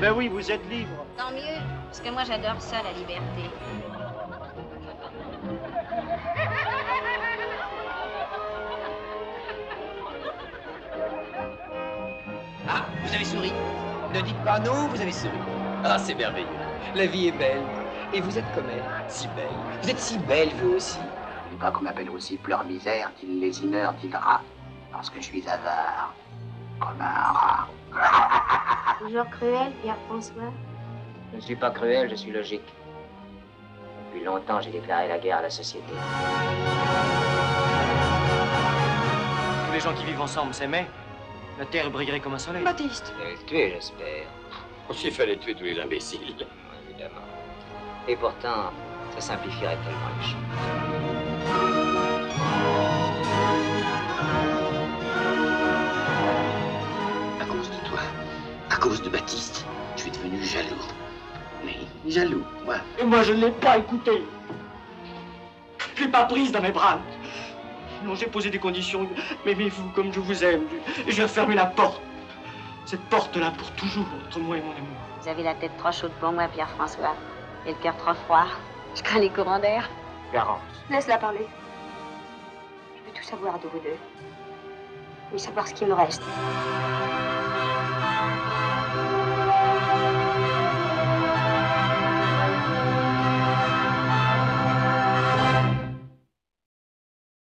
Ben oui, vous êtes libre. Tant mieux, parce que moi j'adore ça, la liberté. Ah, vous avez souri Ne dites pas non, vous avez souri. Ah, c'est merveilleux. La vie est belle. Et vous êtes comme elle, si belle. Vous êtes si belle, vous aussi. N'oublie pas qu'on m'appelle aussi pleure misère, dit lésineur, dit rat. Parce que je suis avare. Comme un rat. Toujours cruel, Pierre-François? Je ne suis pas cruel, je suis logique. Depuis longtemps, j'ai déclaré la guerre à la société. Tous les gens qui vivent ensemble s'aimaient. La terre brillerait comme un soleil. Baptiste Et le tuer, j'espère. S'il fallait tuer tous les imbéciles. Évidemment. Et pourtant, ça simplifierait tellement les choses. Cause de Baptiste, je suis devenu jaloux. Oui, jaloux, moi. Et moi, je ne l'ai pas écouté. Je l'ai pas prise dans mes bras. Non, j'ai posé des conditions. M'aimez-vous comme je vous aime? Et j'ai fermé la porte. Cette porte-là pour toujours entre moi et mon amour. Vous avez la tête trop chaude pour moi, Pierre-François. Et le cœur trop froid. Je crains les courants d'air. Garance. Laisse-la parler. Je veux tout savoir de vous deux. Veux savoir ce qui me reste.